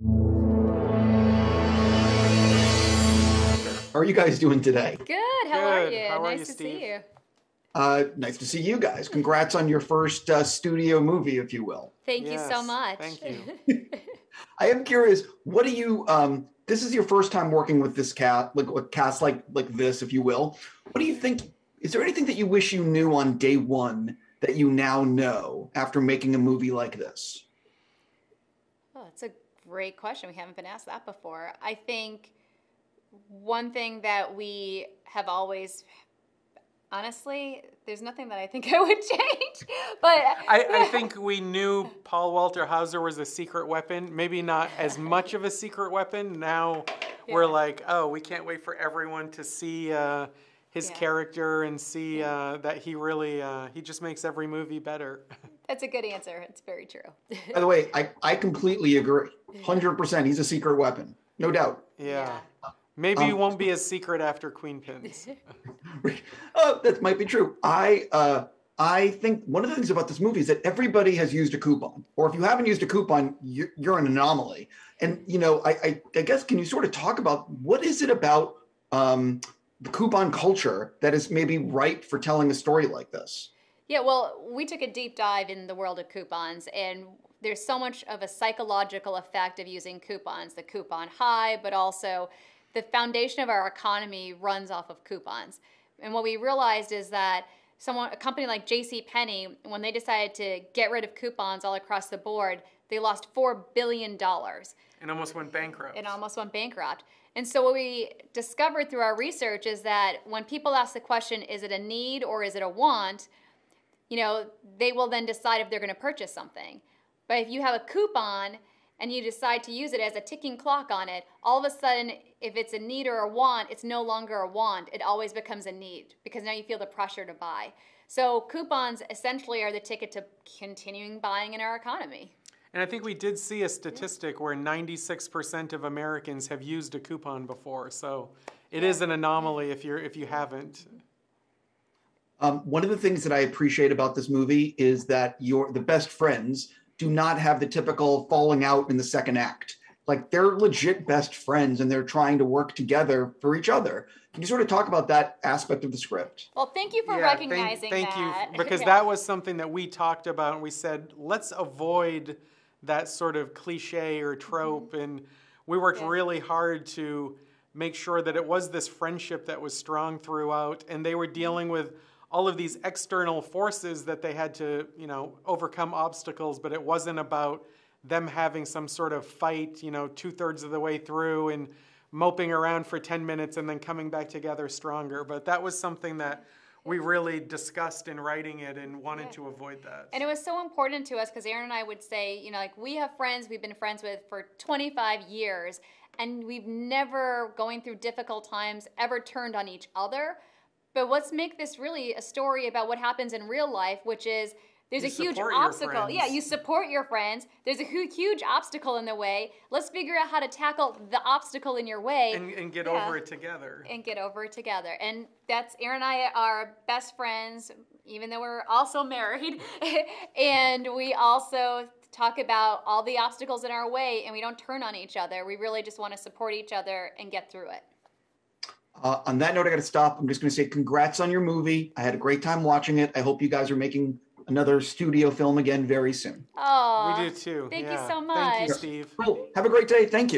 How are you guys doing today? Good. How are you? How are nice you, to Steve? see you. Uh, nice to see you guys. Congrats on your first uh, studio movie, if you will. Thank you so much. thank you. I am curious. What do you? Um, this is your first time working with this cast, like with cast like like this, if you will. What do you think? Is there anything that you wish you knew on day one that you now know after making a movie like this? Great question. We haven't been asked that before. I think one thing that we have always honestly, there's nothing that I think I would change. But I, I think we knew Paul Walter Hauser was a secret weapon. Maybe not as much of a secret weapon. Now we're like, oh, we can't wait for everyone to see uh, his Yeah. character and see uh, that he really uh, he just makes every movie better. That's a good answer. It's very true. By the way, I I completely agree. Hundred percent. He's a secret weapon, no doubt. yeah. Maybe Um, it won't be as secret after Queenpins. oh, that might be true. I uh, I think one of the things about this movie is that everybody has used a coupon, or if you haven't used a coupon, you're, you're an anomaly. And you know, I, I I guess can you sort of talk about what is it about um, the coupon culture that is maybe ripe for telling a story like this? Yeah, well, we took a deep dive in the world of coupons, and there's so much of a psychological effect of using coupons the coupon high, but also the foundation of our economy runs off of coupons. And what we realized is that someone, a company like J.C. Penney, when they decided to get rid of coupons all across the board, they lost $4 billion and almost went bankrupt. and almost went bankrupt. And so what we discovered through our research is that when people ask the question, is it a need or is it a want? You know, they will then decide if they're going to purchase something. But if you have a coupon and you decide to use it as a ticking clock on it, all of a sudden, if it's a need or a want, it's no longer a want. It always becomes a need because now you feel the pressure to buy. So coupons essentially are the ticket to continuing buying in our economy. And I think we did see a statistic where 96% of Americans have used a coupon before. So it is an anomaly if you're if you haven't. Um, one of the things that I appreciate about this movie is that your the best friends do not have the typical falling out in the second act. Like they're legit best friends and they're trying to work together for each other. Can you sort of talk about that aspect of the script? Well, thank you for Yeah, thank- recognizing thank, that. you because Yeah. that was something that we talked about and we said let's avoid that sort of cliche or trope and we worked Mm-hmm. Yeah. really hard to make sure that it was this friendship that was strong throughout and they were Mm-hmm. dealing with all of these external forces that they had to you know overcome obstacles but it wasn't about them having some sort of fight you know two-thirds of the way through and moping around for 10 minutes and then coming back together stronger but that was something that we really discussed in writing it and wanted Yeah. to avoid that And it was so important to us because Aron and I would say, you know, like we have friends we've been friends with for 25 years, and we've never, going through difficult times, ever turned on each other. But let's make this really a story about what happens in real life, which is there's You a huge obstacle. Yeah, you support your friends. There's a huge obstacle in the way. Let's figure out how to tackle the obstacle in your way and, and get Yeah. over it together and get over it together. And that's Aron and I are best friends, even though we're also married. and we also talk about all the obstacles in our way and we don't turn on each other. We really just want to support each other and get through it. Uh, on that note, I got to stop. I'm just going to say congrats on your movie. I had a great time watching it. I hope you guys are making another studio film again very soon. Oh, we do too Thank you so much. thank you steve Cool. Have a great day. Thank you.